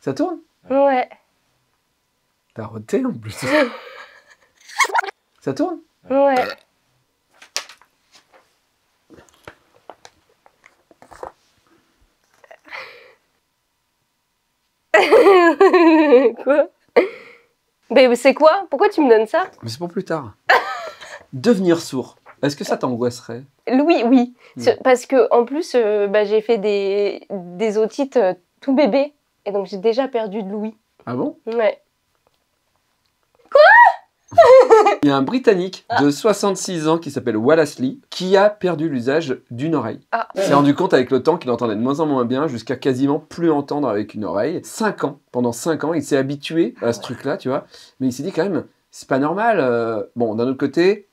Ça tourne Ouais. T'as roté en plus. Ça tourne Ouais. quoi Mais c'est quoi? Pourquoi tu me donnes ça? Mais c'est pour plus tard. Devenir sourd. Est-ce que ça t'angoisserait? Louis, oui. Hmm. Ce- Parce que en plus, euh, bah, j'ai fait des, des otites euh, tout bébé. Et donc j'ai déjà perdu de Louis. Ah bon? Ouais. Il y a un Britannique de 66 ans qui s'appelle Wallace Lee qui a perdu l'usage d'une oreille. Ah. Il s'est rendu compte avec le temps qu'il entendait de moins en moins bien jusqu'à quasiment plus entendre avec une oreille. 5 ans. Pendant 5 ans, il s'est habitué à ce truc-là, tu vois. Mais il s'est dit quand même, c'est pas normal. euh, Bon, d'un autre côté,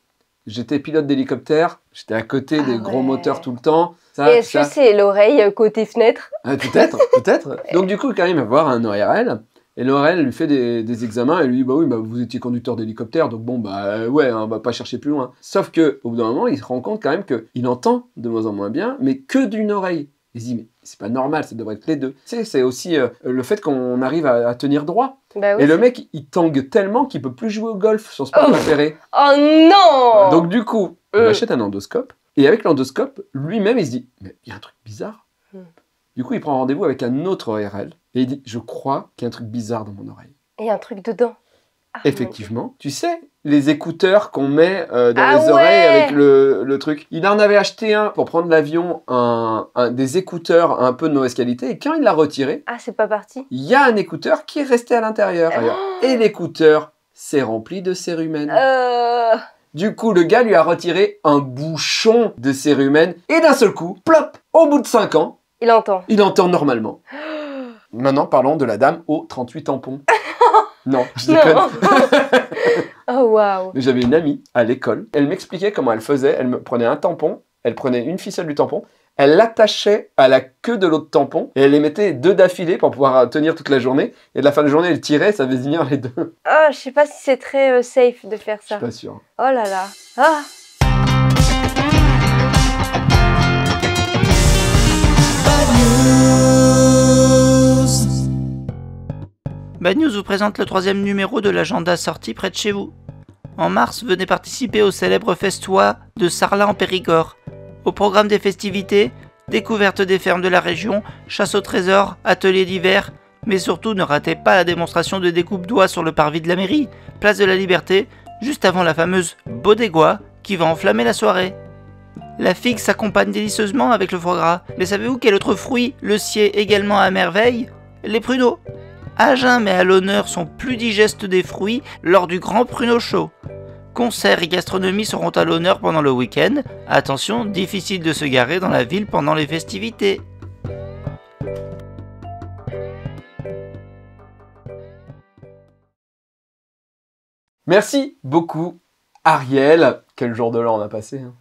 j'étais pilote d'hélicoptère, j'étais à côté des Ah gros ouais. moteurs tout le temps. Ça, Et est-ce ça. que c'est l'oreille côté fenêtre Ah, peut-être, peut-être. Donc du coup, quand même, il va voir un ORL. Et l'ORL lui fait des, des examens et lui dit bah oui bah vous étiez conducteur d'hélicoptère donc bon bah euh, ouais hein, on va pas chercher plus loin. Sauf que au bout d'un moment il se rend compte quand même que il entend de moins en moins bien mais que d'une oreille. Il se dit mais c'est pas normal ça devrait être les deux. Tu sais c'est aussi euh, le fait qu'on arrive à, à tenir droit. Bah oui. Et le mec il tangue tellement qu'il peut plus jouer au golf son sport Oh. préféré. Oh non Donc du coup il Euh. achète un endoscope et avec l'endoscope lui-même il se dit mais il y a un truc bizarre. Hmm. Du coup il prend rendez-vous avec un autre ORL et il dit je crois qu'il y a un truc bizarre dans mon oreille. Il y a un truc dedans. Ah, Effectivement. Tu sais, les écouteurs qu'on met euh, dans Ah les ouais oreilles avec le, le truc. Il en avait acheté un pour prendre l'avion, un, un- des écouteurs un peu de mauvaise qualité. Et quand il l'a retiré, Ah, c'est pas parti. il y a un écouteur qui est resté à l'intérieur. Oh. Et l'écouteur s'est rempli de cérumen. Euh... Du coup, le gars lui a retiré un bouchon de cérumen. Et d'un seul coup, plop, au bout de 5 ans, Il entend. il entend normalement. Maintenant, parlons de la dame aux 38 tampons. non, je déconne. Oh waouh. J'avais une amie à l'école, elle m'expliquait comment elle faisait. Elle me prenait un tampon, elle prenait une ficelle du tampon, elle l'attachait à la queue de l'autre tampon et elle les mettait deux d'affilée pour pouvoir tenir toute la journée. Et de la fin de journée, elle tirait, ça faisait venir les deux. Ah, je sais pas si c'est très euh, safe de faire Je suis ça. pas sûr. Oh là là. Ah. Bad News vous présente le troisième numéro de l'agenda sorti près de chez vous. En mars, venez participer au célèbre festois de Sarlat en Périgord. Au programme des festivités, découverte des fermes de la région, chasse au trésor, ateliers d'hiver, mais surtout ne ratez pas la démonstration de découpe d'oie sur le parvis de la mairie, place de la Liberté, juste avant la fameuse Bodégois qui va enflammer la soirée. La figue s'accompagne délicieusement avec le foie gras, mais savez-vous quel autre fruit le sied également à merveille? Les pruneaux à mais à l'honneur sont plus digestes des fruits lors du Grand Pruneau Show. Concerts et gastronomie seront à l'honneur pendant le week-end. Attention, difficile de se garer dans la ville pendant les festivités. Merci beaucoup, Ariel. Quel jour de l'an on a passé. hein?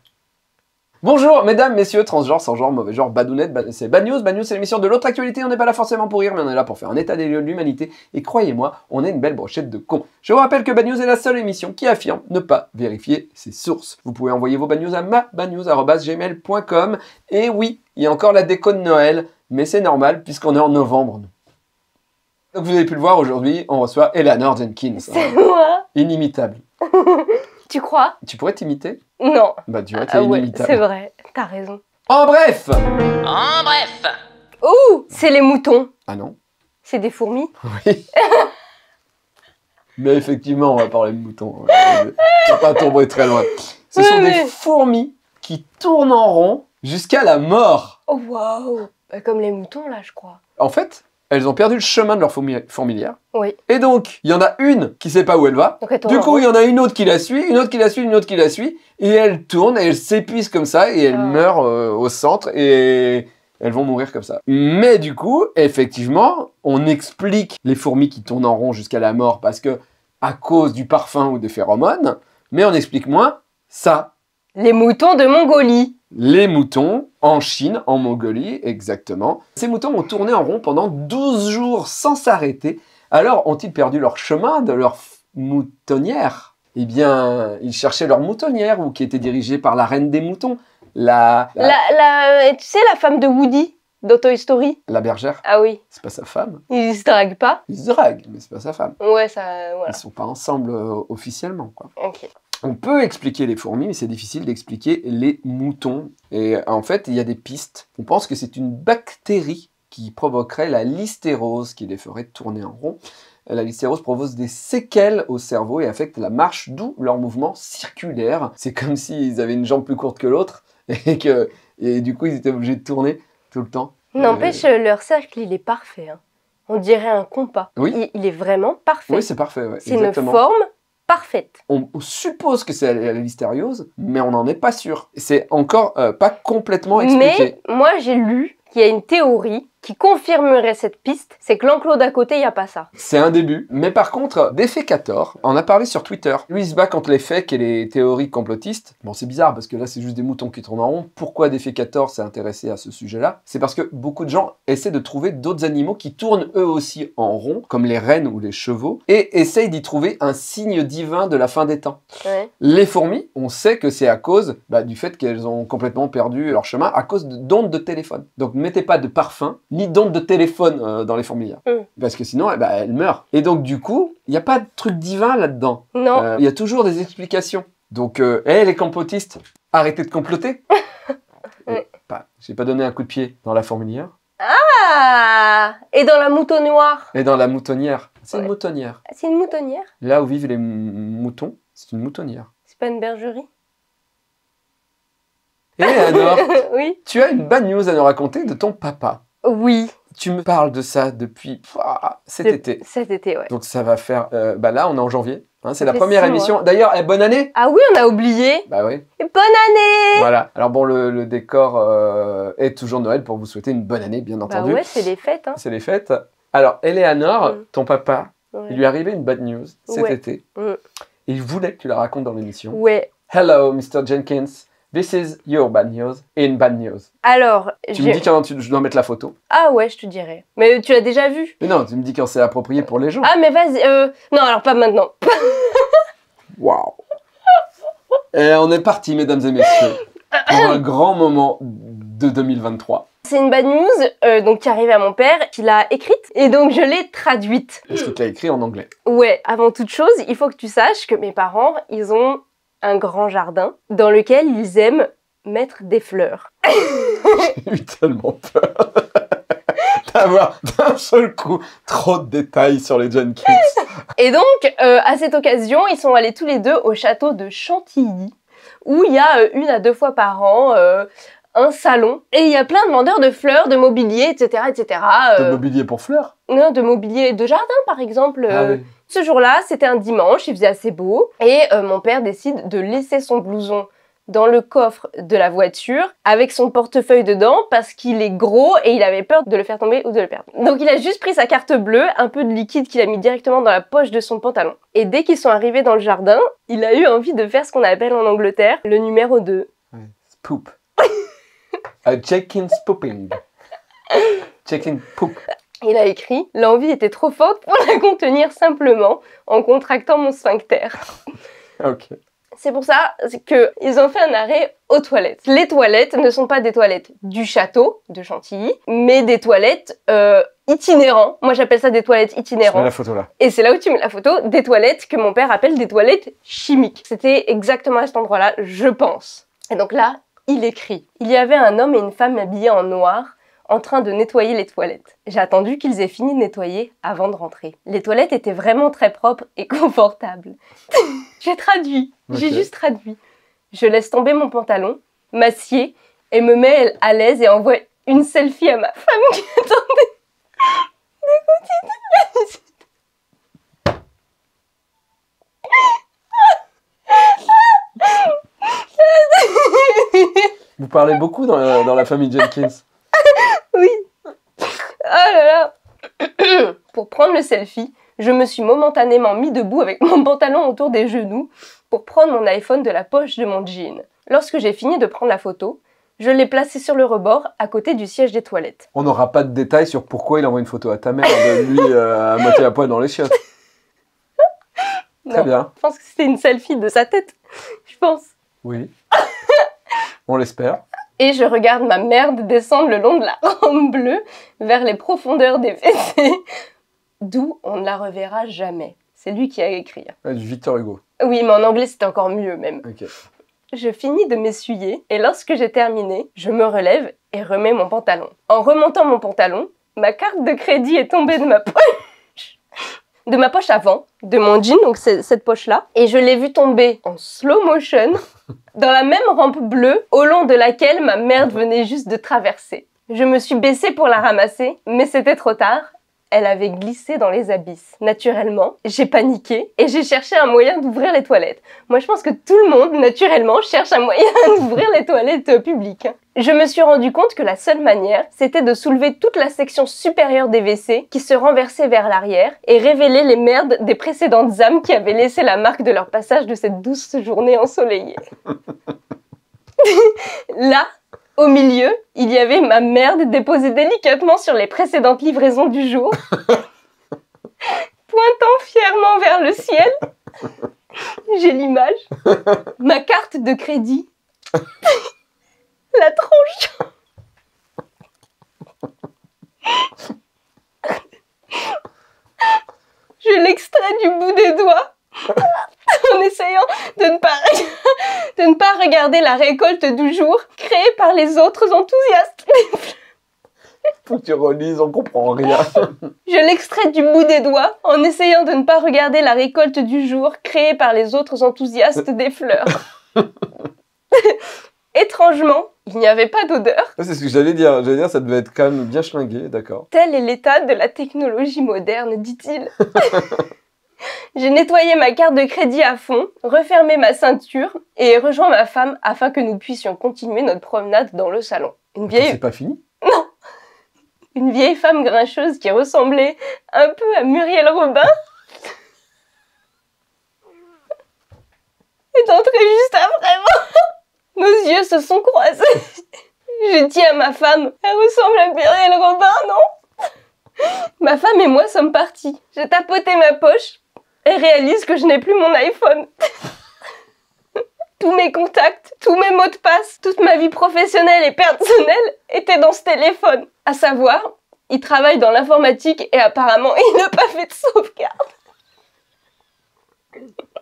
Bonjour, mesdames, messieurs, transgenres, sans genre, mauvais genre, badounette, ba- c'est Bad News. Bad News, c'est l'émission de l'autre actualité. On n'est pas là forcément pour rire, mais on est là pour faire un état des lieux de l'humanité. Et croyez-moi, on est une belle brochette de cons. Je vous rappelle que Bad News est la seule émission qui affirme ne pas vérifier ses sources. Vous pouvez envoyer vos Bad News à mabadnews.gmail.com. Et oui, il y a encore la déco de Noël, mais c'est normal puisqu'on est en novembre. nous. Donc vous avez pu le voir aujourd'hui, on reçoit Eleanor Jenkins. C'est hein. moi. Inimitable. Tu crois? Tu pourrais t'imiter? Non. Bah tu vois, t'es Ah ouais, inimitable. c'est vrai. T'as raison. En bref En bref, Ouh, c'est les moutons. Ah non C'est des fourmis. Oui. Mais effectivement, on va parler de moutons. Faut pas tomber très loin. Ce Ouais, sont mais- des fourmis qui tournent en rond jusqu'à la mort. Oh waouh. Bah, Comme les moutons là, je crois. En fait, elles ont perdu le chemin de leur fourmi- fourmilière. Oui. Et donc, il y en a une qui sait pas où elle va. Donc Du coup, il y en a une autre qui la suit, une autre qui la suit, une autre qui la suit. Et elle tourne et elle s'épuise comme ça et elle Ah. meurt euh, au centre et elles vont mourir comme ça. Mais du coup, effectivement, on explique les fourmis qui tournent en rond jusqu'à la mort parce que à cause du parfum ou des phéromones, mais on explique moins ça. Les moutons de Mongolie. Les moutons en Chine, en Mongolie, exactement. Ces moutons ont tourné en rond pendant 12 jours sans s'arrêter. Alors ont-ils perdu leur chemin de leur moutonnière? Eh bien, ils cherchaient leur moutonnière, ou qui était dirigée par la reine des moutons. La, la- La, la, tu sais, la femme de Woody Dans Toy Story? La bergère, Ah oui. c'est pas sa femme. Ils se draguent pas Ils se draguent, mais c'est pas sa femme. Ouais, ça. Voilà. Ils sont pas ensemble euh, officiellement, quoi. Ok. On peut expliquer les fourmis, mais c'est difficile d'expliquer les moutons. Et en fait, il y a des pistes. On pense que c'est une bactérie qui provoquerait la listérose, qui les ferait tourner en rond. La listérose provoque des séquelles au cerveau et affecte la marche, d'où leur mouvement circulaire. C'est comme s'ils avaient une jambe plus courte que l'autre et que et du coup ils étaient obligés de tourner tout le temps. N'empêche, leur cercle, il est parfait. hein. On dirait un compas. Oui. Il, il est vraiment parfait. Oui, c'est parfait. ouais, c'est une forme parfaite. on suppose que c'est la listériose, mais on n'en est pas sûr. C'est encore euh, pas complètement expliqué. Mais moi, j'ai lu qu'il y a une théorie qui confirmerait cette piste, c'est que l'enclos d'à côté, il n'y a pas ça. C'est un début. Mais par contre, Defecator en a parlé sur Twitter. Lui, il se bat contre les fakes et les théories complotistes. Bon, c'est bizarre parce que là, c'est juste des moutons qui tournent en rond. Pourquoi Defecator s'est intéressé à ce sujet-là? C'est parce que beaucoup de gens essaient de trouver d'autres animaux qui tournent eux aussi en rond, comme les rennes ou les chevaux, et essayent d'y trouver un signe divin de la fin des temps. Ouais. Les fourmis, on sait que c'est à cause bah, du fait qu'elles ont complètement perdu leur chemin à cause de- d'ondes de téléphone. Donc ne mettez pas de parfum ni d'ondes de téléphone euh, dans les fourmilières. Mm. Parce que sinon, eh ben, elles meurent. Et donc du coup, il n'y a pas de truc divin là-dedans. Non. Euh, Il y a toujours des explications. Donc, euh, hé, les complotistes, arrêtez de comploter. Ouais. Bah, J'ai pas donné un coup de pied dans la fourmilière Ah Et dans la moutonnoire et dans la moutonnière. C'est une moutonnière. C'est une moutonnière? Là où vivent les mou- moutons, c'est une moutonnière. C'est pas une bergerie? Et alors, Oui. tu as une bad news à nous raconter de ton papa. Oui. Tu me parles de ça depuis cet été. Cet été, ouais. Donc ça va faire... euh, bah là, on est en janvier. hein, c'est la première émission. D'ailleurs, eh, bonne année Ah oui, on a oublié. Bah oui. Bonne année Voilà. Alors bon, le, le décor euh, est toujours Noël pour vous souhaiter une bonne année, bien Bah entendu. ouais, c'est les fêtes. Hein. C'est les fêtes. Alors, Eleanor, Mm. ton papa, Ouais. il lui est arrivé une bad news cet Ouais. été. Mm. Il voulait que tu la racontes dans l'émission. Ouais. Hello, Mr. Jenkins. This is your bad news in bad news. Alors, Tu me dis quand tu- je dois mettre la photo. Ah ouais, je te dirais. Mais tu l'as déjà vu Mais non, tu me dis quand c'est approprié pour les gens. Ah mais vas-y. euh, Non, alors pas maintenant. Waouh. Et on est parti, mesdames et messieurs, pour un grand moment de 2023. C'est une bad news euh, donc qui arrivait à mon père, qu'il a écrite et donc je l'ai traduite. Parce que tu l'as écrit en anglais? Ouais, avant toute chose, il faut que tu saches que mes parents, ils ont un grand jardin dans lequel ils aiment mettre des fleurs. J'ai eu tellement peur d'avoir d'un seul coup trop de détails sur les Jenkins. Et donc, euh, à cette occasion, ils sont allés tous les deux au château de Chantilly, où il y a euh, une à deux fois par an euh, un salon. Et il y a plein de vendeurs de fleurs, de mobilier, etc. etc. De mobilier pour fleurs? non, de mobilier de jardin, par exemple. Ah oui. Ce jour-là, c'était un dimanche, il faisait assez beau, et euh, mon père décide de laisser son blouson dans le coffre de la voiture avec son portefeuille dedans parce qu'il est gros et il avait peur de le faire tomber ou de le perdre. Donc il a juste pris sa carte bleue, un peu de liquide qu'il a mis directement dans la poche de son pantalon. Et dès qu'ils sont arrivés dans le jardin, il a eu envie de faire ce qu'on appelle en Angleterre le numéro 2. Poop. A Jenkins pooping. Jenkins poop. Il a écrit L'envie était trop forte pour la contenir simplement en contractant mon sphincter. Ok. C'est pour ça qu'ils ont fait un arrêt aux toilettes. Les toilettes ne sont pas des toilettes du château de Chantilly, mais des toilettes euh, itinérants. Moi, j'appelle ça des toilettes itinérants. la photo là. Et c'est là où tu mets la photo des toilettes que mon père appelle des toilettes chimiques. C'était exactement à cet endroit-là, je pense. Et donc là, il écrit Il y avait un homme et une femme habillés en noir en train de nettoyer les toilettes. J'ai attendu qu'ils aient fini de nettoyer avant de rentrer. Les toilettes étaient vraiment très propres et confortables. J'ai traduit. J'ai juste traduit. Je laisse tomber mon pantalon, m'assieds et me mets à l'aise et envoie une selfie à ma femme qui attendait. Vous parlez beaucoup dans la, dans la famille Jenkins. Oui. Oh là là. Pour prendre le selfie, je me suis momentanément mis debout avec mon pantalon autour des genoux pour prendre mon iPhone de la poche de mon jean. Lorsque j'ai fini de prendre la photo, je l'ai placé sur le rebord à côté du siège des toilettes. On n'aura pas de détails sur pourquoi il envoie une photo à ta mère de lui euh, à moitié à poil dans les chiottes. Très Non, bien. Je pense que c'était une selfie de sa tête. Je pense. Oui. On l'espère. Et je regarde ma merde descendre le long de la rampe bleue vers les profondeurs des WC, d'où on ne la reverra jamais. C'est lui qui a écrit. Ah, du Victor Hugo. Oui, mais en anglais c'est encore mieux même. Ok. Je finis de m'essuyer et lorsque j'ai terminé, je me relève et remets mon pantalon. En remontant mon pantalon, ma carte de crédit est tombée de ma poche. De ma poche avant, de mon jean, donc c'est cette poche-là, et je l'ai vue tomber en slow motion dans la même rampe bleue au long de laquelle ma merde venait juste de traverser. Je me suis baissée pour la ramasser, mais c'était trop tard. Elle avait glissé dans les abysses. Naturellement, j'ai paniqué et j'ai cherché un moyen d'ouvrir les toilettes. Moi, je pense que tout le monde, naturellement, cherche un moyen d'ouvrir les toilettes euh, publiques. Je me suis rendu compte que la seule manière, c'était de soulever toute la section supérieure des WC qui se renversait vers l'arrière et révéler les merdes des précédentes âmes qui avaient laissé la marque de leur passage de cette douce journée ensoleillée. Là, au milieu, il y avait ma merde déposée délicatement sur les précédentes livraisons du jour, pointant fièrement vers le ciel. J'ai l'image. Ma carte de crédit. La tronche. Je l'extrais du bout des doigts en essayant de ne, pas, de ne pas regarder la récolte du jour créée par les autres enthousiastes. Faut que tu relises, on comprend rien. Je l'extrais du bout des doigts en essayant de ne pas regarder la récolte du jour créée par les autres enthousiastes des fleurs. Étrangement, il n'y avait pas d'odeur. Ouais, C'est ce que j'allais dire. J'allais dire, ça devait être quand même bien schlingué, d'accord. Tel est l'état de la technologie moderne, dit-il. J'ai nettoyé ma carte de crédit à fond, refermé ma ceinture et rejoint ma femme afin que nous puissions continuer notre promenade dans le salon. Une C'est vieille, pas fini? Une vieille femme grincheuse qui ressemblait un peu à Muriel Robin est entrée juste après moi. Nos yeux se sont croisés. J'ai dit à ma femme, elle ressemble à Muriel Robin, non? Ma femme et moi sommes partis. J'ai tapoté ma poche et réalise que je n'ai plus mon iPhone. Tous mes contacts, tous mes mots de passe, toute ma vie professionnelle et personnelle étaient dans ce téléphone. À savoir, il travaille dans l'informatique et apparemment il n'a pas fait de sauvegarde.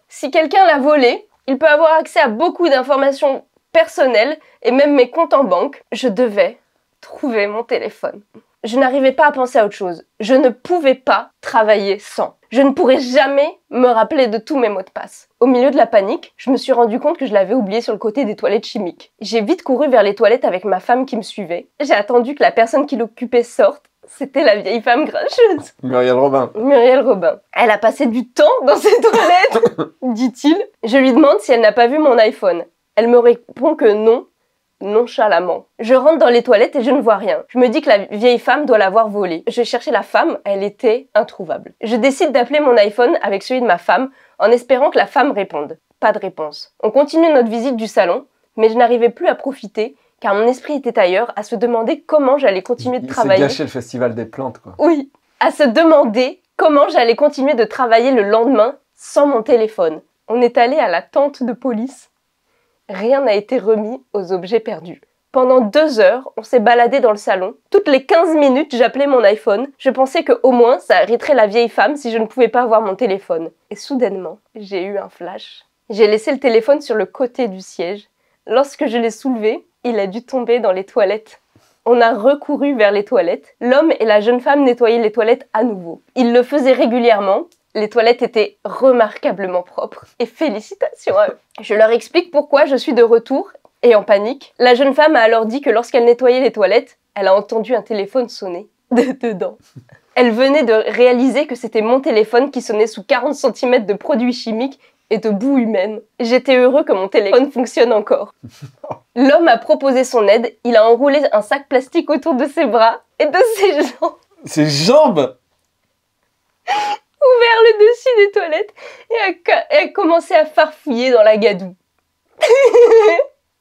Si quelqu'un l'a volé, il peut avoir accès à beaucoup d'informations personnelles et même mes comptes en banque. Je devais trouver mon téléphone. Je n'arrivais pas à penser à autre chose. Je ne pouvais pas travailler sans. Je ne pourrais jamais me rappeler de tous mes mots de passe. Au milieu de la panique, je me suis rendu compte que je l'avais oublié sur le côté des toilettes chimiques. J'ai vite couru vers les toilettes avec ma femme qui me suivait. J'ai attendu que la personne qui l'occupait sorte. C'était la vieille femme grincheuse. Muriel Robin. Muriel Robin. Elle a passé du temps dans ses toilettes, dit-il. Je lui demande si elle n'a pas vu mon iPhone. Elle me répond que non, nonchalamment. Je rentre dans les toilettes et je ne vois rien. Je me dis que la vieille femme doit l'avoir volé. Je cherchais la femme, elle était introuvable. Je décide d'appeler mon iPhone avec celui de ma femme en espérant que la femme réponde. Pas de réponse. On continue notre visite du salon, mais je n'arrivais plus à profiter car mon esprit était ailleurs, à se demander comment j'allais continuer de travailler. gâché le festival des plantes, quoi. Oui, à se demander comment j'allais continuer de travailler le lendemain sans mon téléphone. On est allé à la tente de police. Rien n'a été remis aux objets perdus. Pendant deux heures, on s'est baladé dans le salon. Toutes les 15 minutes, j'appelais mon iPhone. Je pensais que au moins ça irriterait la vieille femme si je ne pouvais pas avoir mon téléphone. Et soudainement, j'ai eu un flash. J'ai laissé le téléphone sur le côté du siège. Lorsque je l'ai soulevé, il a dû tomber dans les toilettes. On a recouru vers les toilettes. L'homme et la jeune femme nettoyaient les toilettes à nouveau. Ils le faisaient régulièrement. Les toilettes étaient remarquablement propres. Et félicitations à eux. Je leur explique pourquoi je suis de retour et en panique. La jeune femme a alors dit que lorsqu'elle nettoyait les toilettes, elle a entendu un téléphone sonner de dedans. Elle venait de réaliser que c'était mon téléphone qui sonnait sous 40 cm de produits chimiques et de boue humaine. J'étais heureux que mon téléphone fonctionne encore. L'homme a proposé son aide, il a enroulé un sac plastique autour de ses bras et de ses jambes, Ses jambes? Ouvert le dessus des toilettes et a, et a commencé à farfouiller dans la gadoue.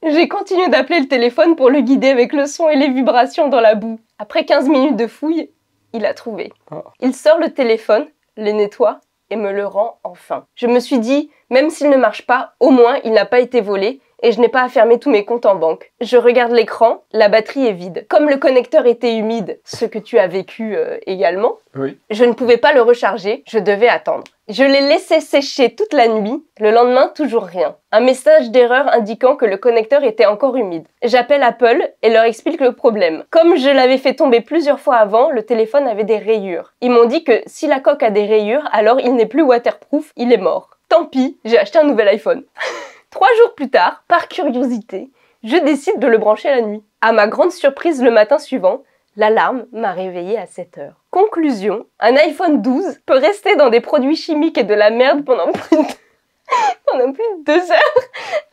J'ai continué d'appeler le téléphone pour le guider avec le son et les vibrations dans la boue. Après 15 minutes de fouille, il a trouvé. Oh. Il sort le téléphone, le nettoie et me le rend enfin. Je me suis dit, même s'il ne marche pas, au moins il n'a pas été volé et je n'ai pas à fermer tous mes comptes en banque. Je regarde l'écran, la batterie est vide. Comme le connecteur était humide, ce que tu as vécu euh, également, Oui. je ne pouvais pas le recharger, je devais attendre. Je l'ai laissé sécher toute la nuit, le lendemain toujours rien. Un message d'erreur indiquant que le connecteur était encore humide. J'appelle Apple et leur explique le problème. Comme je l'avais fait tomber plusieurs fois avant, le téléphone avait des rayures. Ils m'ont dit que si la coque a des rayures, alors il n'est plus waterproof, il est mort. Tant pis, j'ai acheté un nouvel iPhone. Trois jours plus tard, par curiosité, je décide de le brancher la nuit. À ma grande surprise le matin suivant, L'alarme m'a réveillée à 7 heures. Conclusion, un iPhone 12 peut rester dans des produits chimiques et de la merde pendant plus de, pendant plus de deux heures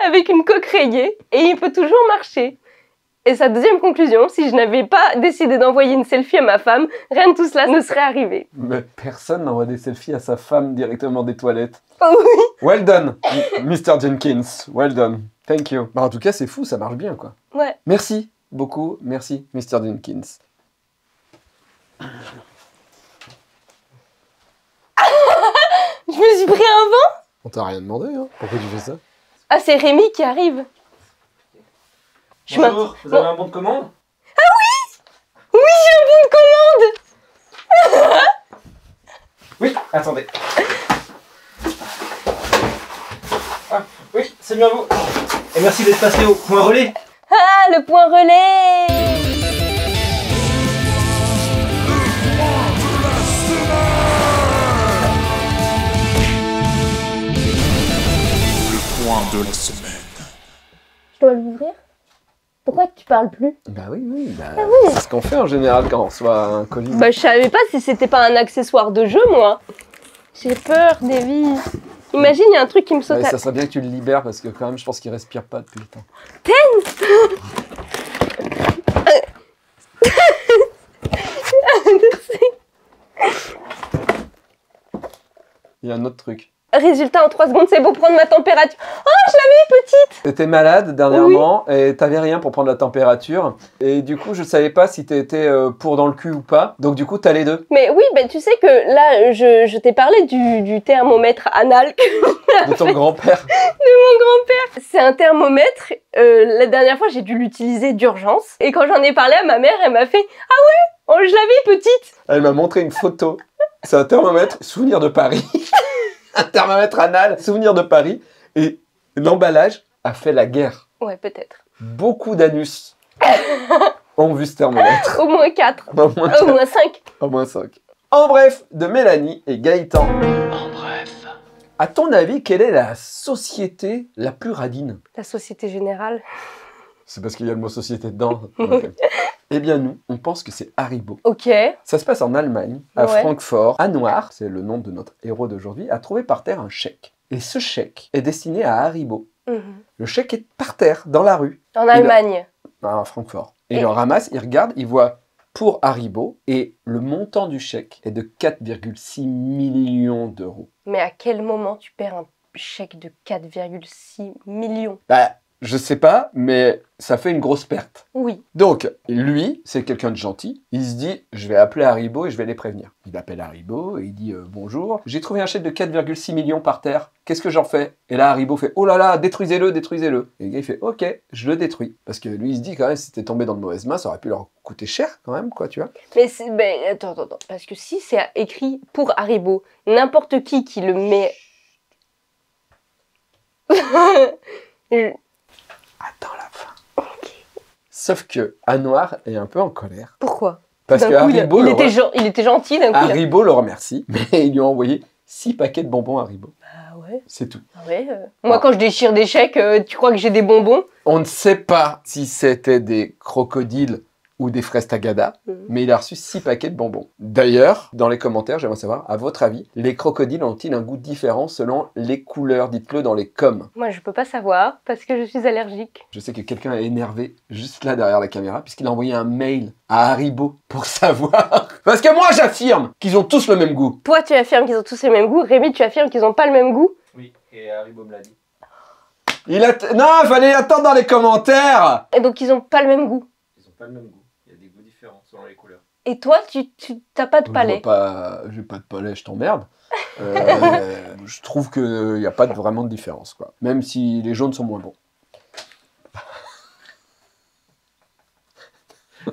avec une coque rayée et il peut toujours marcher. Et sa deuxième conclusion, si je n'avais pas décidé d'envoyer une selfie à ma femme, rien de tout cela ne serait arrivé. Mais personne n'envoie des selfies à sa femme directement des toilettes. Oh oui Well done, Mr. Jenkins. Well done. Thank you. Bah, en tout cas, c'est fou, ça marche bien, quoi. Ouais. Merci beaucoup. Merci, Mr. Jenkins. Je me suis pris un vent On t'a rien demandé, hein? Pourquoi tu fais ça? Ah, c'est Rémi qui arrive. Je Bonjour, vous avez un bon de commande? Oui, j'ai un bon de commande Oui, attendez. Ah, oui, c'est bien vous. Et merci d'être passé au point relais. Ah, le point relais Point de la semaine. Je dois l'ouvrir Pourquoi tu parles plus Bah oui, oui. Bah, Ah oui. C'est ce qu'on fait en général quand on reçoit un colis. Bah, je savais pas si c'était pas un accessoire de jeu, moi. J'ai peur, Davy. Imagine, il y a un truc qui me saute Ouais, à... ça serait bien que tu le libères parce que quand même, je pense qu'il respire pas depuis le temps. Il y a un autre truc. Résultat, en 3 secondes, c'est beau prendre ma température. Oh, je l'avais petite T'étais malade dernièrement et t'avais rien pour prendre la température. Et du coup, je savais pas si t'étais euh, pour dans le cul ou pas. Donc du coup, t'as les deux. Mais oui, bah, tu sais que là, je, je t'ai parlé du, du thermomètre anal De ton grand-père. C'est un thermomètre. euh, la dernière fois, j'ai dû l'utiliser d'urgence. Et quand j'en ai parlé à ma mère, elle m'a fait Ah ouais, oh, je l'avais petite. Elle m'a montré une photo. C'est un thermomètre souvenir de Paris. un thermomètre anal souvenir de Paris. Et l'emballage a fait la guerre. Ouais, peut-être. Beaucoup d'anus ont vu ce thermomètre. Au moins 4. Au moins, Au moins 5. au moins cinq. En bref, de Mélanie et Gaëtan. En bref. À ton avis, quelle est la société la plus radine? La Société Générale. C'est parce qu'il y a le mot société dedans. Eh bien, nous, on pense que c'est Haribo. Ok. Ça se passe en Allemagne, à Ouais. Francfort. À Noir, c'est le nom de notre héros d'aujourd'hui, a trouvé par terre un chèque. Et ce chèque est destiné à Haribo. Mhm. Le chèque est par terre, dans la rue, En Allemagne. à Francfort. Et Et- il le ramasse, il regarde, il voit pour Haribo, et le montant du chèque est de 4,6 millions d'euros. Mais à quel moment tu perds un chèque de 4,6 millions? Bah, je sais pas, mais ça fait une grosse perte. Oui. Donc, lui, c'est quelqu'un de gentil. Il se dit, je vais appeler Haribo et je vais les prévenir. Il appelle Haribo et il dit, euh, bonjour, j'ai trouvé un chèque de 4,6 millions par terre. Qu'est-ce que j'en fais? Et là, Haribo fait, oh là là, détruisez-le, détruisez-le. Et le gars, il fait, ok, je le détruis. Parce que lui, il se dit, quand même, si c'était tombé dans de mauvaises mains, ça aurait pu leur coûter cher, quand même, quoi, tu vois. Mais c'est- ben, attends, attends, attends. Parce que si c'est écrit pour Haribo, n'importe qui qui le met. Attends la fin. Sauf que Anouar est un peu en colère. Pourquoi? Parce que coup, il- Haribo, il, le, était il était gentil d'un coup. Haribo le remercie, mais ils lui ont envoyé 6 paquets de bonbons Haribo. Ah ouais, C'est tout. ah ouais. euh. Moi, Ah. quand je déchire des chèques, euh, tu crois que j'ai des bonbons? On ne sait pas si c'était des crocodiles ou des fraises tagada, Mhm. mais il a reçu 6 paquets de bonbons. D'ailleurs, dans les commentaires, j'aimerais savoir, à votre avis, les crocodiles ont-ils un goût différent selon les couleurs? Dites-le dans les coms. Moi, je peux pas savoir parce que je suis allergique. Je sais que quelqu'un est énervé juste là derrière la caméra, puisqu'il a envoyé un mail à Haribo pour savoir. Parce que moi, j'affirme qu'ils ont tous le même goût. Toi, tu affirmes qu'ils ont tous le même goût. Rémi, tu affirmes qu'ils ont pas le même goût? Oui, et Haribo me l'a dit. Il a... Non, fallait attendre dans les commentaires Et donc, ils ont pas le même goût. Ils ont pas le même goût. Et toi, tu n'as pas de palais J'ai pas de palais, je t'emmerde. Euh, je trouve qu'il n'y euh, a pas vraiment de différence, quoi. Même si les jaunes sont moins bons.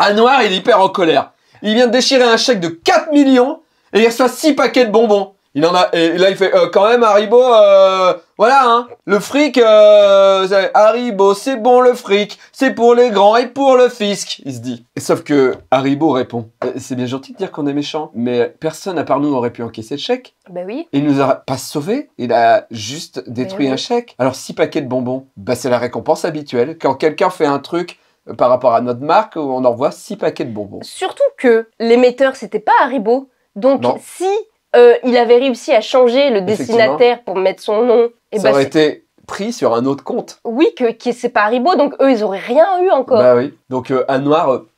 Ah noir, il est hyper en colère. Il vient de déchirer un chèque de 4 millions et il reçoit 6 paquets de bonbons. Il en a et là il fait euh, quand même Haribo euh, voilà hein le fric euh, Haribo c'est bon le fric c'est pour les grands et pour le fisc il se dit et sauf que Haribo répond c'est bien gentil de dire qu'on est méchant mais personne à part nous aurait pu encaisser le chèque Bah oui. il nous a pas sauvés, il a juste détruit oui. un chèque. Alors six paquets de bonbons, bah c'est la récompense habituelle. Quand quelqu'un fait un truc par rapport à notre marque, on envoie six paquets de bonbons. Surtout que l'émetteur, c'était pas Haribo. Donc, Non. si euh, il avait réussi à changer le destinataire pour mettre son nom, et Ça bah, aurait été pris sur un autre compte. oui, que, c'est pas Haribo, donc eux, ils auraient rien eu encore. Bah oui. Donc euh, à noir, euh,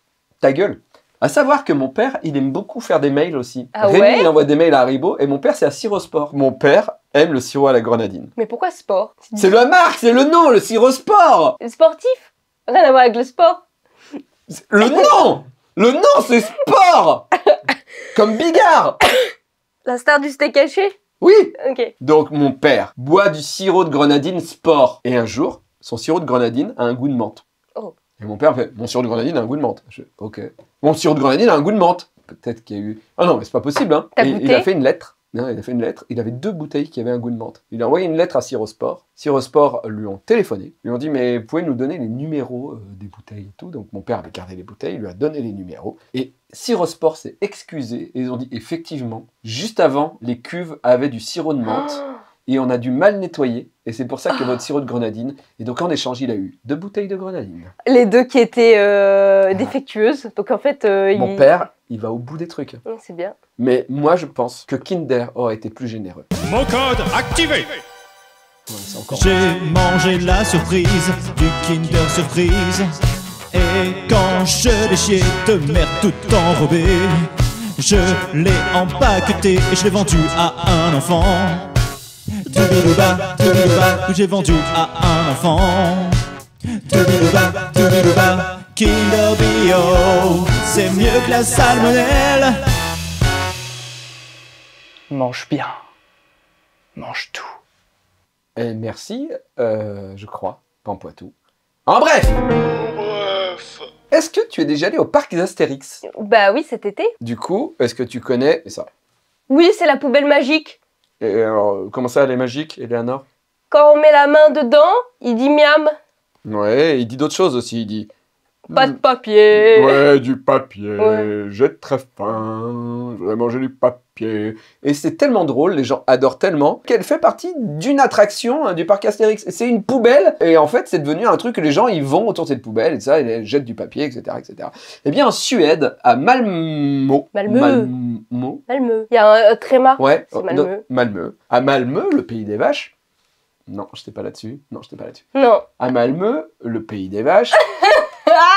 ta gueule. À savoir que mon père, il aime beaucoup faire des mails aussi. Ah Rémi, ouais il envoie des mails à Haribo et mon père, c'est à Sirosport. Mon père aime le sirop à la grenadine. Mais pourquoi sport? C'est la marque, c'est le nom, le Sirosport Sportif? Rien à voir avec le sport. Le nom Le nom, c'est sport Comme Bigard La star du steak haché? Oui Ok. Donc mon père boit du sirop de grenadine sport. Et un jour, son sirop de grenadine a un goût de menthe. Oh. Et mon père fait, mon sirop de grenadine a un goût de menthe. Je, ok. Mon sirop de grenadine a un goût de menthe. Peut-être qu'il y a eu... Ah non, mais c'est pas possible, hein. T'as Et goûté? il a fait une lettre. Il a fait une lettre. Il avait deux bouteilles qui avaient un goût de menthe. Il a envoyé une lettre à Sirosport. Sirosport lui ont téléphoné. Lui ont dit, mais vous pouvez nous donner les numéros euh, des bouteilles et tout? Donc mon père avait gardé les bouteilles, il lui a donné les numéros. Et Sirosport s'est excusé et ils ont dit, effectivement, juste avant, les cuves avaient du sirop de menthe Oh, et on a dû mal nettoyer. Et c'est pour ça que votre sirop de grenadine. Et donc en échange, il a eu deux bouteilles de grenadine. les deux qui étaient euh, défectueuses. Donc en fait, euh, Mon il- père, il va au bout des trucs. Hum, C'est bien. Mais moi, je pense que Kinder aurait été plus généreux. Mot code activé Ouais. J'ai mangé la surprise du Kinder Surprise Et quand je l'ai chié de merde tout enrobé Je l'ai empaqueté et je l'ai vendu à un enfant Toubilouba, toubilouba, que j'ai vendu à un enfant Toubilouba, toubilouba, Kinder Bio C'est mieux que la salmonelle Mange bien. Mange tout. Et merci, euh, je crois, Pampoitou. En bref Est-ce que tu es déjà allé au parc des Astérix? Bah oui, cet été. Du coup, est-ce que tu connais ça? Oui, c'est la poubelle magique. Et alors, comment ça, elle est magique, Eleanor? Quand on met la main dedans, il dit miam. Ouais, il dit d'autres choses aussi, il dit... Pas de papier. Ouais, du papier, Ouais. j'ai très faim, je voudrais manger du papier. Et c'est tellement drôle, les gens adorent tellement, qu'elle fait partie d'une attraction hein, du parc Astérix. C'est une poubelle, et en fait, c'est devenu un truc que les gens, ils vont autour de cette poubelle, et ça, ils jettent du papier, etc., etc. Eh bien, en Suède, à Malmö... Malmö. Malmö Malmö. Il y a un euh, tréma. Ouais, C'est oh, Malmö. À Malmö, le pays des vaches... Non, j'étais pas là-dessus. Non, j'étais pas là-dessus. Non. À Malmö, le pays des vaches...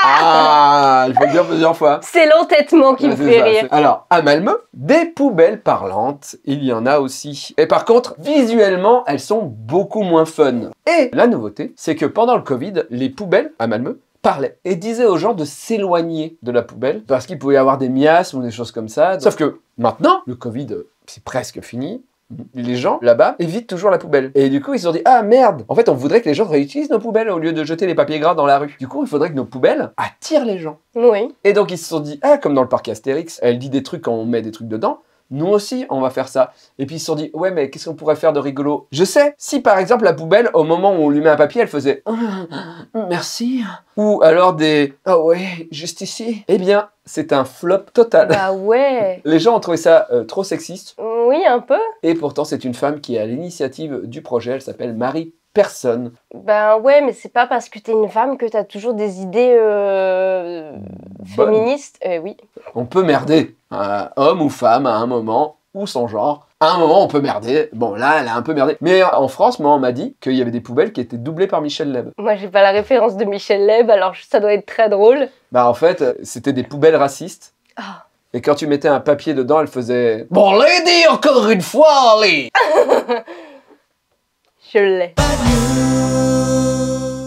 ah, il faut le dire plusieurs fois. C'est l'entêtement qui me fait ça, rire. Alors, à Malmö, des poubelles parlantes, il y en a aussi. Et par contre, visuellement, elles sont beaucoup moins fun. Et la nouveauté, c'est que pendant le Covid, les poubelles à Malmö parlaient et disaient aux gens de s'éloigner de la poubelle parce qu'il pouvait y avoir des miasmes ou des choses comme ça. Sauf que maintenant, le Covid, euh, c'est presque fini. Les gens là-bas évitent toujours la poubelle. Et du coup, ils se sont dit Ah merde En fait, on voudrait que les gens réutilisent nos poubelles au lieu de jeter les papiers gras dans la rue. Du coup, il faudrait que nos poubelles attirent les gens. Oui. Et donc ils se sont dit, ah, comme dans le parc Astérix, elle dit des trucs quand on met des trucs dedans, nous aussi on va faire ça. Et puis ils se sont dit, ouais, mais qu'est-ce qu'on pourrait faire de rigolo? Je sais, si par exemple la poubelle, au moment où on lui met un papier, elle faisait, merci. Ou alors des, ah ouais, juste ici. Eh bien, c'est un flop total. Bah ouais. Les gens ont trouvé ça euh, trop sexiste, Oui, un peu. et pourtant c'est une femme qui est à l'initiative du projet, elle s'appelle Marie Personne. Ben ouais, mais c'est pas parce que t'es une femme que t'as toujours des idées euh, féministes. Euh, oui. On peut merder, homme ou femme à un moment, ou sans genre. À un moment, on peut merder. Bon, là, elle a un peu merdé. Mais en France, moi, on m'a dit qu'il y avait des poubelles qui étaient doublées par Michel Leb. Moi, j'ai pas la référence de Michel Leb, alors ça doit être très drôle. Bah, en fait, euh, c'était des poubelles racistes. Ah. Et quand tu mettais un papier dedans, elle faisait Bon, lady, encore une fois, allez Je l'ai.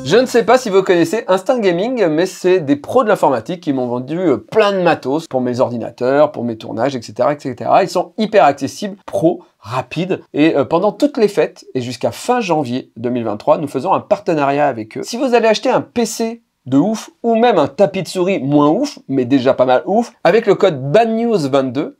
Je ne sais pas si vous connaissez Instinct Gaming, mais c'est des pros de l'informatique qui m'ont vendu euh, plein de matos pour mes ordinateurs, pour mes tournages, etc., etc. Ils sont hyper accessibles, pro, rapides, et euh, pendant toutes les fêtes et jusqu'à fin janvier 2023, nous faisons un partenariat avec eux. Si vous allez acheter un PC de ouf, ou même un tapis de souris moins ouf, mais déjà pas mal ouf, avec le code BADNEWS22,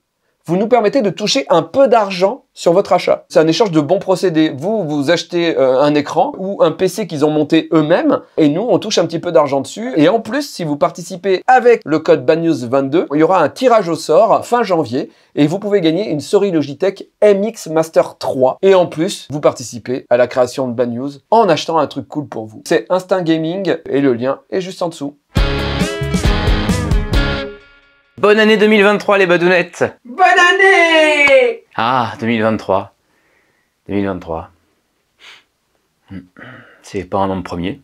vous nous permettez de toucher un peu d'argent sur votre achat. C'est un échange de bons procédés. Vous, vous achetez euh, un écran ou un PC qu'ils ont monté eux-mêmes et nous, on touche un petit peu d'argent dessus. Et en plus, si vous participez avec le code BANEWS22, il y aura un tirage au sort fin janvier et vous pouvez gagner une souris Logitech MX Master 3. Et en plus, vous participez à la création de BANEWS en achetant un truc cool pour vous. C'est Instinct Gaming et le lien est juste en dessous. Bonne année 2023 les badounettes Bonne année Ah, 2023. 2023. Hmm. C'est pas un nombre premier.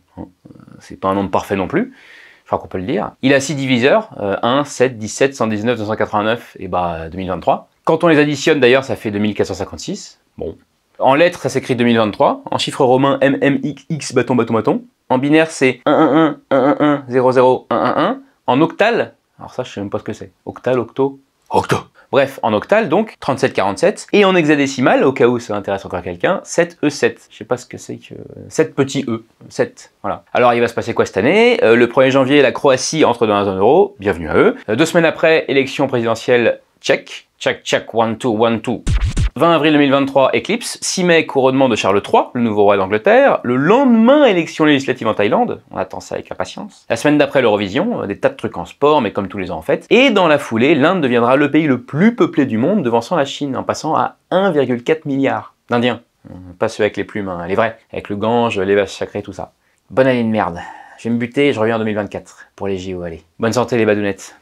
C'est pas un nombre parfait non plus. Je crois qu'on peut le dire. Il a 6 diviseurs. euh, 1, 7, 17, 119, 289. Et bah 2023. Quand on les additionne d'ailleurs, ça fait 2456. Bon. En lettres, ça s'écrit 2023. En chiffres romains, MMXX, bâton, bâton, bâton. En binaire, c'est 111, 111, 00, 111. En octal, alors ça, je sais même pas ce que c'est. Octal, octo, octo. Bref, en octal, donc, 3747. Et en hexadécimal, au cas où ça intéresse encore quelqu'un, 7E7. Je sais pas ce que c'est que... 7 petits E. 7, voilà. Alors, il va se passer quoi cette année? Euh, Le 1er janvier, la Croatie entre dans la zone euro. Bienvenue à eux. Euh, deux semaines après, élection présidentielle tchèque. Tchèque, tchèque, one, two, one, two. 20 avril 2023, éclipse. 6 mai, couronnement de Charles III, le nouveau roi d'Angleterre. Le lendemain, élection législative en Thaïlande. On attend ça avec impatience. La semaine d'après, l'Eurovision. euh, Des tas de trucs en sport, mais comme tous les ans en fait. Et dans la foulée, l'Inde deviendra le pays le plus peuplé du monde, devançant la Chine, en passant à 1,4 milliard d'Indiens. Euh, Pas ceux avec les plumes, hein, les vrais. Avec le Gange, les vaches sacrées, tout ça. Bonne année de merde. Je vais me buter je reviens en 2024 pour les JO, allez. Bonne santé les badounettes.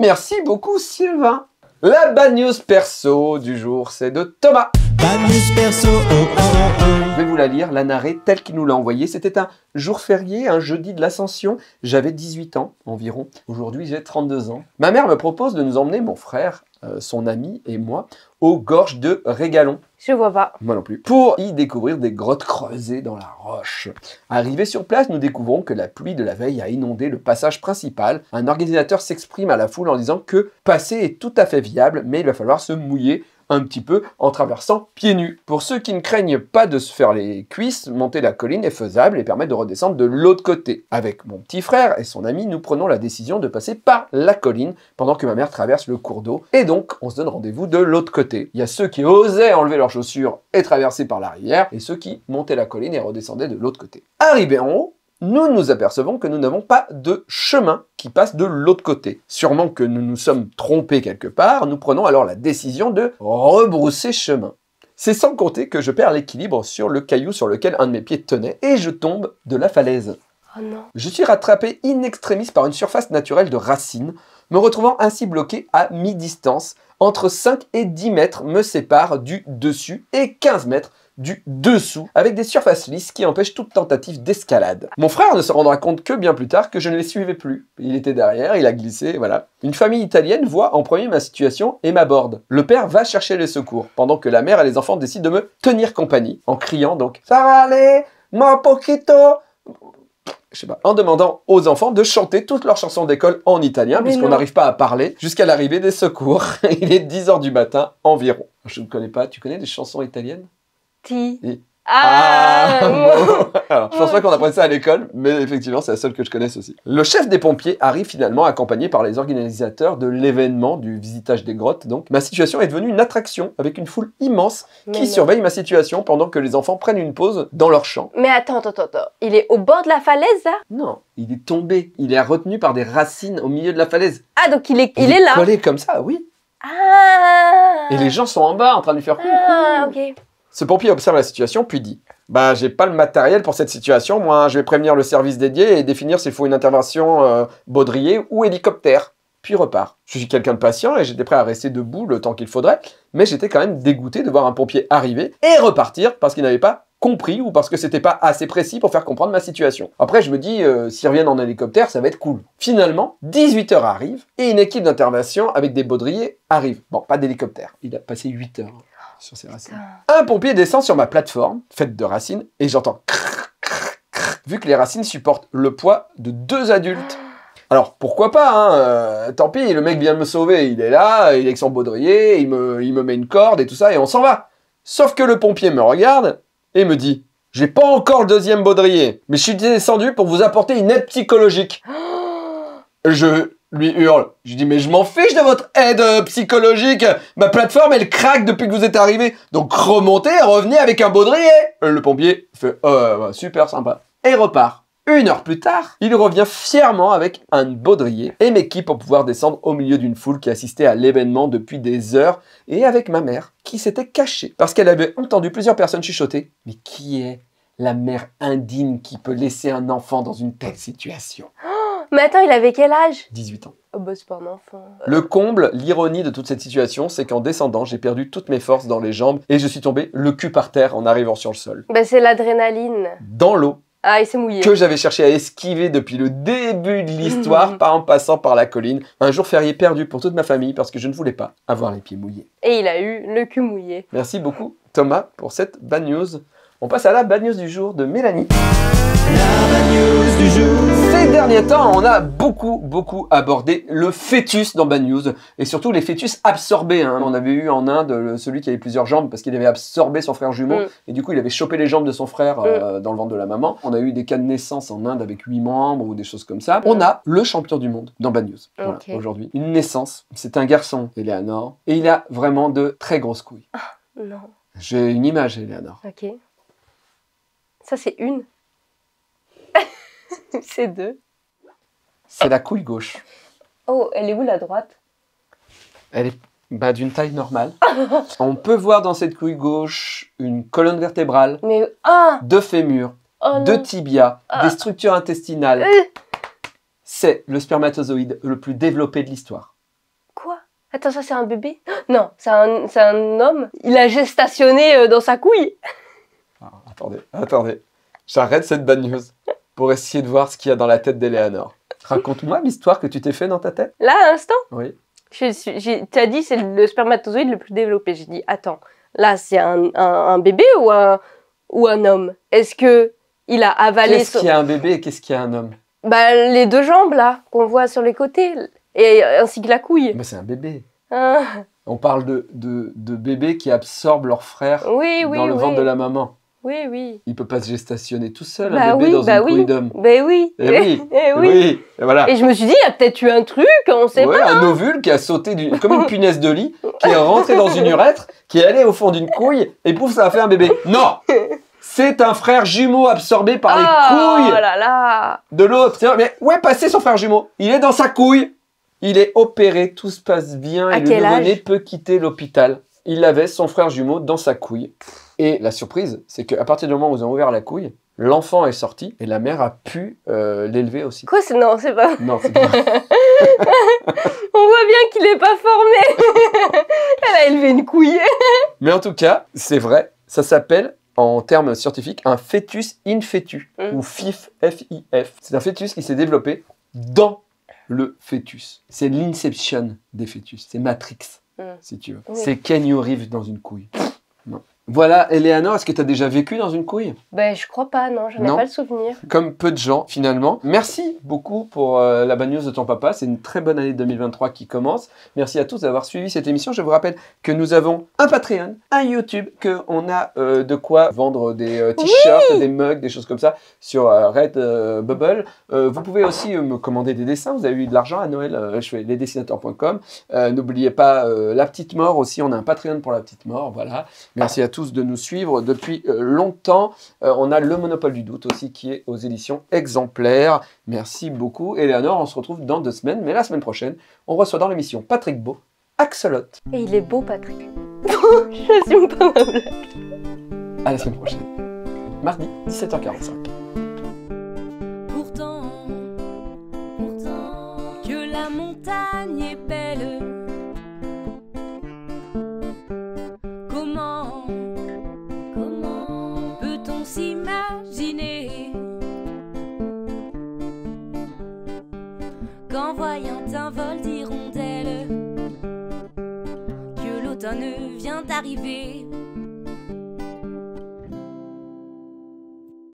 Merci beaucoup Sylvain. La bad news perso du jour, c'est de Thomas. Bad news perso, oh oh oh. Je vais vous la lire, la narrer telle qu'il nous l'a envoyée. C'était un jour férié, un jeudi de l'Ascension. J'avais 18 ans environ. Aujourd'hui, j'ai 32 ans. Ma mère me propose de nous emmener, mon frère, son ami et moi, aux gorges de Régalon. Je vois pas. Moi non plus. Pour y découvrir des grottes creusées dans la roche. Arrivés sur place, nous découvrons que la pluie de la veille a inondé le passage principal. Un organisateur s'exprime à la foule en disant que passer est tout à fait viable, mais il va falloir se mouiller un petit peu en traversant pieds nus. Pour ceux qui ne craignent pas de se faire les cuisses, monter la colline est faisable et permet de redescendre de l'autre côté. Avec mon petit frère et son ami, nous prenons la décision de passer par la colline pendant que ma mère traverse le cours d'eau. Et donc, on se donne rendez-vous de l'autre côté. Il y a ceux qui osaient enlever leurs chaussures et traverser par la rivière, et ceux qui montaient la colline et redescendaient de l'autre côté. Arrivés en haut, nous nous apercevons que nous n'avons pas de chemin qui passe de l'autre côté. Sûrement que nous nous sommes trompés quelque part, nous prenons alors la décision de rebrousser chemin. C'est sans compter que je perds l'équilibre sur le caillou sur lequel un de mes pieds tenait et je tombe de la falaise. Oh non. Je suis rattrapé in extremis par une surface naturelle de racines, me retrouvant ainsi bloqué à mi-distance. Entre 5 et 10 mètres me séparent du dessus et 15 mètres du dessous, avec des surfaces lisses qui empêchent toute tentative d'escalade. Mon frère ne se rendra compte que bien plus tard que je ne les suivais plus. Il était derrière, il a glissé, voilà. Une famille italienne voit en premier ma situation et m'aborde. Le père va chercher les secours, pendant que la mère et les enfants décident de me tenir compagnie, en criant donc « Ça va aller Mon poquito !» je sais pas, en demandant aux enfants de chanter toutes leurs chansons d'école en italien, puisqu'on n'arrive pas à parler, jusqu'à l'arrivée des secours. Il est 10h du matin environ. Je ne connais pas, tu connais des chansons italiennes? Ti. Ah. Alors, je pense pas qu'on apprenne ça à l'école, mais effectivement, c'est la seule que je connaisse aussi. Le chef des pompiers arrive finalement accompagné par les organisateurs de l'événement du visitage des grottes. Donc, ma situation est devenue une attraction avec une foule immense Mais qui non. surveille ma situation pendant que les enfants prennent une pause dans leur champ. Mais attends, attends, attends. Il est au bord de la falaise là? Non, il est tombé. Il est retenu par des racines au milieu de la falaise. Ah, donc il est, il est là? Collé comme ça, oui. Ah. Et les gens sont en bas en train de lui faire. Ah, ok. Ce pompier observe la situation puis dit Bah, j'ai pas le matériel pour cette situation, moi, je vais prévenir le service dédié et définir s'il faut une intervention euh, baudrier ou hélicoptère. Puis repart. Je suis quelqu'un de patient et j'étais prêt à rester debout le temps qu'il faudrait, mais j'étais quand même dégoûté de voir un pompier arriver et repartir parce qu'il n'avait pas compris ou parce que c'était pas assez précis pour faire comprendre ma situation. Après, je me dis, euh, s'ils reviennent en hélicoptère, ça va être cool. Finalement, 18h arrive et une équipe d'intervention avec des baudriers arrive. Bon, pas d'hélicoptère. Il a passé 8 heures sur ces racines. Un pompier descend sur ma plateforme, faite de racines, et j'entends vu que les racines supportent le poids de deux adultes. Alors pourquoi pas, hein, euh, tant pis, le mec vient de me sauver, il est là, il est avec son baudrier, il me, il me met une corde et tout ça, et on s'en va. Sauf que le pompier me regarde et me dit J'ai pas encore le deuxième baudrier, mais je suis descendu pour vous apporter une aide psychologique. Je lui hurle. Je dis mais je m'en fiche de votre aide euh, psychologique. Ma plateforme elle craque depuis que vous êtes arrivé. Donc remontez et revenez avec un baudrier. Euh, Le pompier fait euh, super sympa et repart. Une heure plus tard, il revient fièrement avec un baudrier et m'équipe pour pouvoir descendre au milieu d'une foule qui assistait à l'événement depuis des heures et avec ma mère qui s'était cachée parce qu'elle avait entendu plusieurs personnes chuchoter. Mais qui est la mère indigne qui peut laisser un enfant dans une telle situation? Mais attends, il avait quel âge? 18 ans. Oh bah c'est pas un enfant. Le comble, l'ironie de toute cette situation, c'est qu'en descendant, j'ai perdu toutes mes forces dans les jambes et je suis tombé le cul par terre en arrivant sur le sol. Bah c'est l'adrénaline. Dans l'eau Ah, il s'est mouillé. que j'avais cherché à esquiver depuis le début de l'histoire, pas en passant par la colline. Un jour férié perdu pour toute ma famille parce que je ne voulais pas avoir les pieds mouillés. Et il a eu le cul mouillé. Merci beaucoup Thomas pour cette bad news. On passe à la bad news du jour de Mélanie. News du jour. Ces derniers temps, on a beaucoup, beaucoup abordé le fœtus dans Bad News, et surtout les fœtus absorbés. hein. On avait eu en Inde celui qui avait plusieurs jambes parce qu'il avait absorbé son frère jumeau, Mm. et du coup il avait chopé les jambes de son frère euh, dans le ventre de la maman. On a eu des cas de naissance en Inde avec huit membres ou des choses comme ça. On a le champion du monde dans Bad News Voilà, aujourd'hui. Une naissance, c'est un garçon, Eleanor, et il a vraiment de très grosses couilles. Non. J'ai une image, Eleanor. Ok. Ça c'est une. c'est deux. C'est la couille gauche. Oh, elle est où la droite? Elle est bah, d'une taille normale. On peut voir dans cette couille gauche une colonne vertébrale, Mais ah deux fémurs, Oh deux non. tibias, Ah. des structures intestinales. Euh. C'est le spermatozoïde le plus développé de l'histoire. Quoi? Attends, ça c'est un bébé? Non, c'est un, c'est un homme? Il a gestationné euh, dans sa couille? Ah, attendez, attendez. J'arrête cette bad news pour essayer de voir ce qu'il y a dans la tête d'Eleanor. Raconte-moi l'histoire que tu t'es fait dans ta tête. Là, à l'instant, Oui. tu as dit c'est le spermatozoïde le plus développé. J'ai dit, attends, là c'est un, un- un bébé ou un, ou un homme? Est-ce que il a avalé Qu'est-ce son- qu'il y a un bébé et qu'est-ce qu'il y a un homme? Bah, les deux jambes là qu'on voit sur les côtés et ainsi que la couille Bah, C'est un bébé. Ah, On parle de, de, de bébés qui absorbent leur frère Oui, oui, dans le oui. ventre de la maman. Oui, oui. Il peut pas se gestationner tout seul, Bah un bébé oui, dans bah une oui. couille d'homme. Ben oui. Eh oui, Eh oui. oui, et voilà. Et je me suis dit, il y a peut-être eu un truc, on sait Ouais, pas. un ovule qui a sauté du- comme une punaise de lit, qui est rentré dans une urètre, qui est allé au fond d'une couille, et pouf, ça a fait un bébé. Non C'est un frère jumeau absorbé par les Oh couilles là là. de l'autre. Mais où est passé son frère jumeau? Il est dans sa couille. Il est opéré, tout se passe bien, À et le nouveau-né peut quitter l'hôpital. Il avait son frère jumeau dans sa couille. Et la surprise, c'est qu'à partir du moment où ils ont ouvert la couille, l'enfant est sorti et la mère a pu euh, l'élever aussi. Quoi, c'est non, c'est pas. Non, c'est pas... On voit bien qu'il est pas formé. Elle a élevé une couille. Mais en tout cas, c'est vrai, ça s'appelle en termes scientifiques un fœtus in fetu Mm. ou FIF, F-I-F. C'est un fœtus qui s'est développé dans le fœtus. C'est l'inception des fœtus, c'est Matrix, Mm. si tu veux. Oui. C'est Kenny Reeves dans une couille. Non. Voilà, Eleanor, est-ce que tu as déjà vécu dans une couille? Ben, je crois pas, non, j'en ai Non. pas le souvenir. Comme peu de gens, finalement. Merci beaucoup pour euh, la bonne news de ton papa. C'est une très bonne année 2023 qui commence. Merci à tous d'avoir suivi cette émission. Je vous rappelle que nous avons un Patreon, un YouTube, qu'on a euh, de quoi vendre des euh, t-shirts, des mugs, des choses comme ça sur Redbubble. Vous pouvez aussi me commander des dessins. Vous avez eu de l'argent à Noël. je fais lesdessinateurs.com. N'oubliez pas La Petite Mort aussi. On a un Patreon pour La Petite Mort. Voilà. Merci à tous de nous suivre depuis euh, longtemps. Euh, on a Le Monopole du Doute aussi qui est aux éditions exemplaires. Merci beaucoup. Eleanor, on se retrouve dans deux semaines. Mais la semaine prochaine, on reçoit dans l'émission Patrick Beau, Axolot. Et il est beau, Patrick. J'assume pas ma blague. À la semaine prochaine. Mardi, 17h45. Vol d'hirondelles, que l'automne vient d'arriver?